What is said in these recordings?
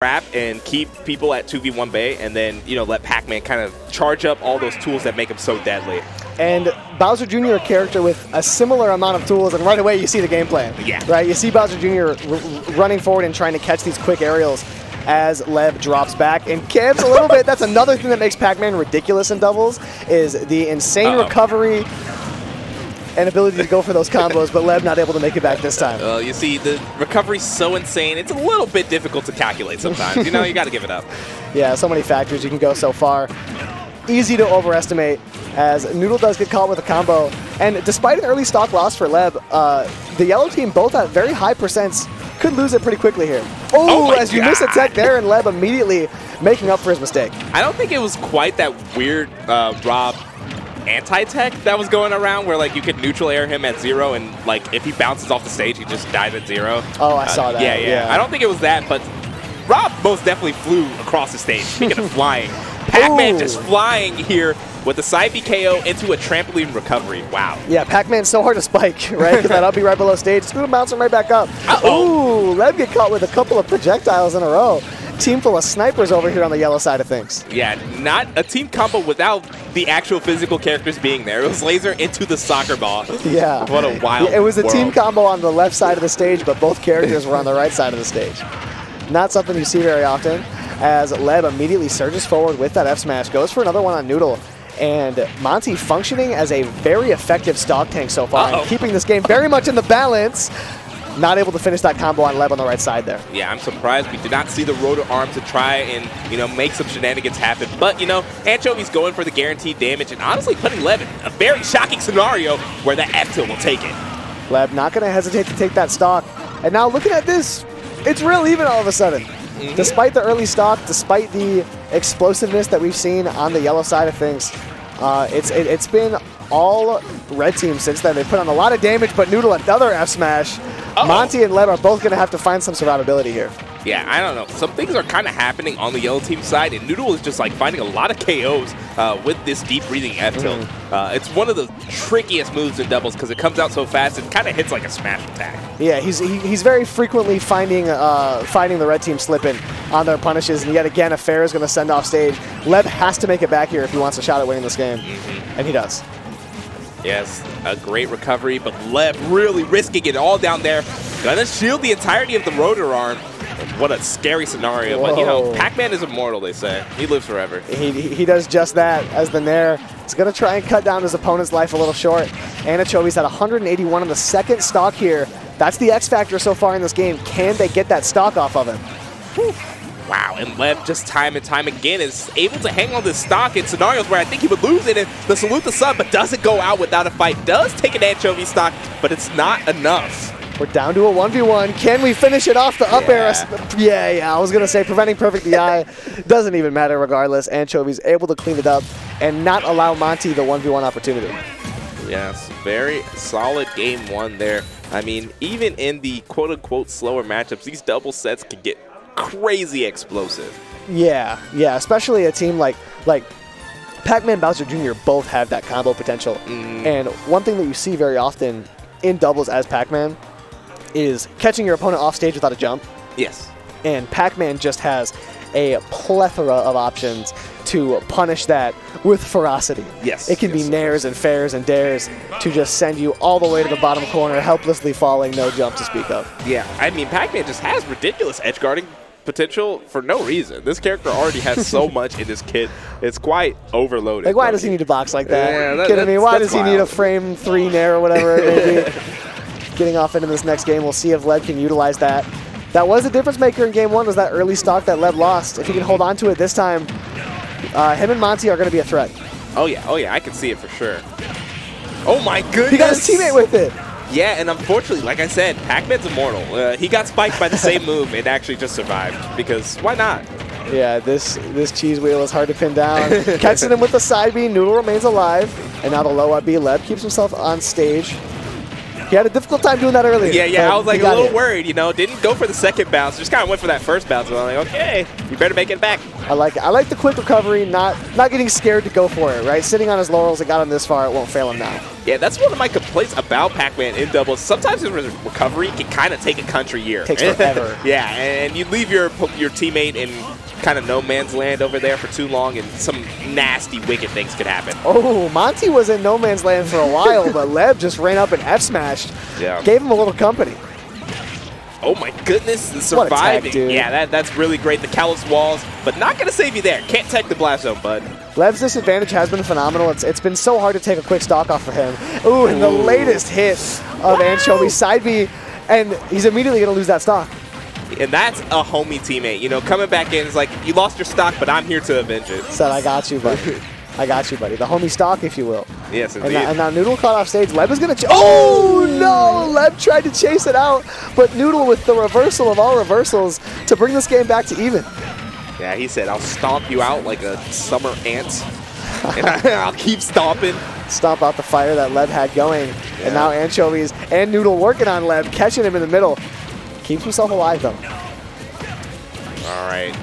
trap and keep people at 2v1 bay and then, you know, let Pac-Man kind of charge up all those tools that make him so deadly. And Bowser Jr., a character with a similar amount of tools, and right away you see the game plan. Yeah. Right? You see Bowser Jr. running forward and trying to catch these quick aerials as Leb drops back and camps a little bit. That's another thing that makes Pac-Man ridiculous in doubles is the insane Uh-oh. recovery and ability to go for those combos, but Leb not able to make it back this time. Well, you see, the recovery's so insane, it's a little bit difficult to calculate sometimes. you know, you got to give it up. Yeah, so many factors you can go so far. Easy to overestimate as Noodle does get caught with a combo. And despite an early stock loss for Leb, uh, the yellow team both at very high percents could lose it pretty quickly here. Oh Oh, my as you miss a tech there and Leb immediately making up for his mistake. I don't think it was quite that weird uh, Rob anti-tech that was going around where like you could neutral air him at zero and like if he bounces off the stage he just dies at zero. Oh, I saw uh, that, Yeah, yeah, yeah. I don't think it was that, but Rob most definitely flew across the stage. Speaking of flying, Pac-Man just flying here with the side BKO into a trampoline recovery. Wow. Yeah, Pac-Man's so hard to spike, right? Because that up be right below stage. It's going to bounce him right back up. Uh-oh. Ooh, Leb get caught with a couple of projectiles in a row. Team full of snipers over here on the yellow side of things. Yeah, not a team combo without the actual physical characters being there. It was laser into the soccer ball. Yeah. What a wild Yeah, it was a team combo on the left side of the stage, but both characters were on the right side of the stage. Not something you see very often, as Leb immediately surges forward with that F smash, goes for another one on Noodle, and Monty functioning as a very effective stock tank so far, keeping this game very much in the balance. Not able to finish that combo on Leb on the right side there. Yeah, I'm surprised we did not see the rotor arm to try and, you know, make some shenanigans happen. But, you know, Anchovy's going for the guaranteed damage and honestly putting Leb in a very shocking scenario where the F-tilt will take it. Leb not going to hesitate to take that stock. And now looking at this, it's real even all of a sudden. Despite the early stock, despite the explosiveness that we've seen on the yellow side of things, uh, it's it, it's been all red team since then. They put on a lot of damage, but Noodle another F smash. Monty and Leb are both going to have to find some survivability here. Yeah, I don't know. Some things are kind of happening on the yellow team side, and Noodle is just like finding a lot of KOs uh, with this deep breathing F tilt. Uh, it's one of the trickiest moves in doubles because it comes out so fast and kind of hits like a smash attack. Yeah, he's he, he's very frequently finding uh, finding the red team slipping on their punishes, and yet again, if Fair is going to send off stage, Leb has to make it back here if he wants a shot at winning this game, and he does. Yes, a great recovery, but Leb really risking it all down there. Gonna shield the entirety of the rotor arm. What a scary scenario. But, you know, Pac-Man is immortal, they say. He lives forever. He, he does just that as the Nair. He's going to try and cut down his opponent's life a little short. Anachovy's at 181 on the second stock here. That's the X factor so far in this game. Can they get that stock off of him? Wow, and Leb just time and time again is able to hang on this stock in scenarios where I think he would lose it and the salute the sun, but doesn't go out without a fight. Does take an anchovy stock, but it's not enough. We're down to a 1v1. Can we finish it off the up air? Yeah, yeah. I was going to say preventing perfect DI doesn't even matter regardless. Anchovy's able to clean it up and not allow Monty the 1v1 opportunity. Yes, very solid game one there. I mean, even in the quote-unquote slower matchups, these double sets can get crazy explosive. Yeah, yeah, especially a team like like Pac-Man Bowser Jr. both have that combo potential. Mm. And one thing that you see very often in doubles as Pac-Man is catching your opponent off stage without a jump. Yes. And Pac-Man just has a plethora of options to punish that with ferocity. Yes, It can yes, be nairs and fairs and dares to just send you all the way to the bottom corner, helplessly falling, no jump to speak of. Yeah, I mean, Pac-Man just has ridiculous edge guarding potential for no reason. This character already has so much in this kit. It's quite overloaded. Like, why does he need a box like that? Yeah, that- kidding me? Why does he need a frame three nair or whatever it may be? Getting off into this next game, we'll see if Leb can utilize that. That was the difference maker in game one, was that early stock that Leb lost. If he can hold on to it this time, uh, him and Monty are going to be a threat. Oh yeah, oh yeah, I can see it for sure. Oh my goodness! He got his teammate with it. Yeah, and unfortunately, like I said, Pac-Man's immortal. Uh, he got spiked by the same move and actually just survived because why not? Yeah, this this cheese wheel is hard to pin down. Catching him with the side B, Noodle remains alive, and now the low up B. Leb keeps himself on stage. He had a difficult time doing that earlier. Yeah, yeah, I was like a little it. worried, you know. Didn't go for the second bounce, just kind of went for that first bounce. And I'm like, okay, you better make it back. I like it. I like the quick recovery, not not getting scared to go for it. Right, sitting on his laurels, it got him this far. It won't fail him now. Yeah, that's one of my complaints about Pac-Man in doubles. Sometimes his recovery can kind of take a country year. Takes forever. yeah, and you leave your your teammate in kind of no man's land over there for too long, and some nasty, wicked things could happen. Oh, Monty was in no man's land for a while, but Leb just ran up and F smashed. Yeah. Gave him a little company. Oh my goodness, the a tech, surviving. yeah, that, that's really great. The Kalos walls, but not going to save you there. Can't tech the blast zone, bud. Leb's disadvantage has been phenomenal. It's It's been so hard to take a quick stock off for him. Ooh, and the latest hit of Anchovy side B, and he's immediately going to lose that stock. And that's a homie teammate. You know, coming back in is like, you lost your stock, but I'm here to avenge it. Said, I got you, buddy. I got you, buddy. The homie stock, if you will. Yes, And indeed. now, and now Noodle caught off stage. Leb is going to. Ch- oh, oh no! Leb tried to chase it out, but Noodle with the reversal of all reversals to bring this game back to even. yeah, he said, I'll stomp you out like a summer ant. and I'll keep stomping. Stomp out the fire that Leb had going. Yeah. And now Anchovies and Noodle working on Leb, catching him in the middle. Keeps himself alive, though. All right.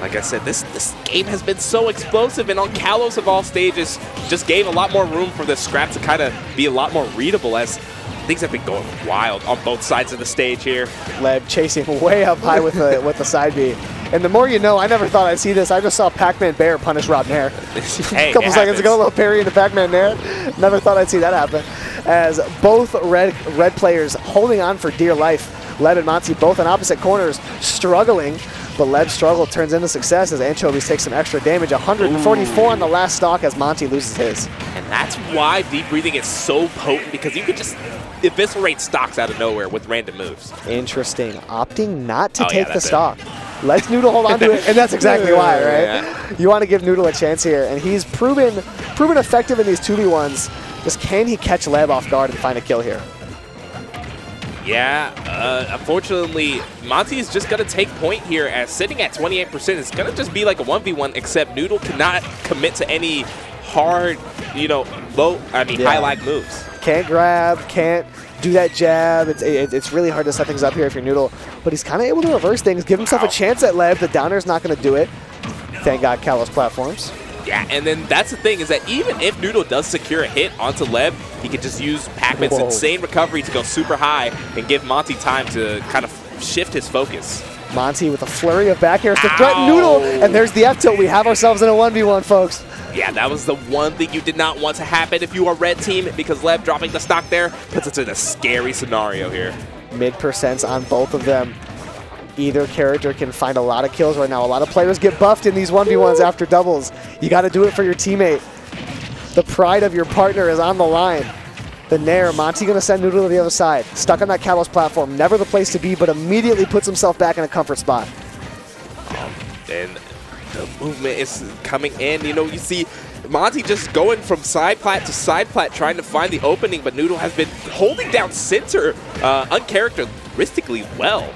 Like I said, this this game has been so explosive, and on Kalos of all stages, just gave a lot more room for the scrap to kind of be a lot more readable as things have been going wild on both sides of the stage here. Leb chasing way up high with the with the side B. And the more you know, I never thought I'd see this. I just saw Pac-Man Bair punish Rob Nair. hey, a couple seconds happens. ago, a little parry into Pac-Man there. Never thought I'd see that happen. As both red red players holding on for dear life. Leb and Monty both in opposite corners, struggling. But Leb's struggle turns into success as Anchovies takes some extra damage. 144 on the last stock as Monty loses his. And that's why deep breathing is so potent because you can just eviscerate stocks out of nowhere with random moves. Interesting. Opting not to Oh, yeah, take the that's it. stock. Let's Noodle hold on to it, and that's exactly why, right? Yeah. You want to give Noodle a chance here, and he's proven proven effective in these 2v1s. Just can he catch Leb off guard and find a kill here? Yeah, uh, unfortunately, Monty is just going to take point here as sitting at 28% is going to just be like a 1v1, except Noodle cannot commit to any hard, you know, low, I mean, Yeah. high lag moves. Can't grab, can't do that jab. It's, it, it's really hard to set things up here if you're Noodle, but he's kind of able to reverse things, give himself a chance at Leb. The downer's not going to do it. Thank God Kalos platforms. Yeah, and then that's the thing is that even if Noodle does secure a hit onto Leb, he could just use Pac-Man's insane recovery to go super high and give Monty time to kind of shift his focus. Monty with a flurry of back airs to threaten. Noodle, and there's the F tilt. We have ourselves in a 1v1, folks. Yeah, that was the one thing you did not want to happen if you are red team because Leb dropping the stock there puts us in a scary scenario here. mid percents on both of them. Either character can find a lot of kills right now. A lot of players get buffed in these 1v1s after doubles. You got to do it for your teammate. The pride of your partner is on the line. The Nair, Monty going to send Noodle to the other side. Stuck on that Kalos platform. Never the place to be, but immediately puts himself back in a comfort spot. And the movement is coming in. You know, you see Monty just going from side plat to side plat trying to find the opening, but Noodle has been holding down center uh, uncharacteristically well.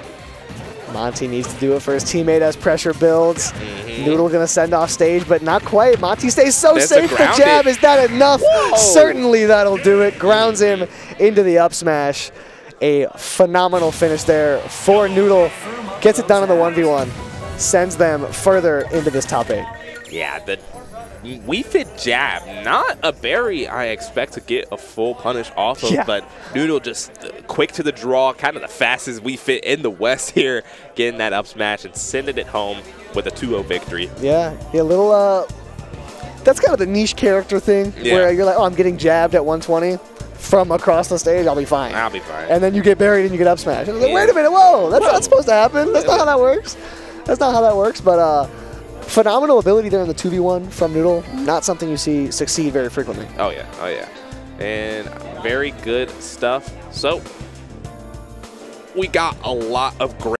Monty needs to do it for his teammate as pressure builds. Mm-hmm. Noodle gonna send off stage, but not quite. Monty stays so the safe. The jab is that enough? Whoa. Certainly that'll do it. Grounds him into the up smash. A phenomenal finish there for Noodle. Gets it done in the 1v1. Sends them further into this top eight. Yeah, the Wii Fit jab, not a berry I expect to get a full punish off of, Yeah. but Noodle just quick to the draw, kind of the fastest Wii Fit in the West here, getting that up smash and sending it home with a 2-0 victory. Yeah, yeah, a little. Uh, that's kind of the niche character thing Yeah. where you're like, oh, I'm getting jabbed at 120 from across the stage. I'll be fine. I'll be fine. and then you get buried and you get up smash. And it's like, Yeah. wait a minute, whoa, that's Whoa. not supposed to happen. That's not how that works. That's not how that works. But uh, phenomenal ability there in the 2v1 from Noodle. Not something you see succeed very frequently. Oh yeah, oh yeah. And very good stuff. So we got a lot of great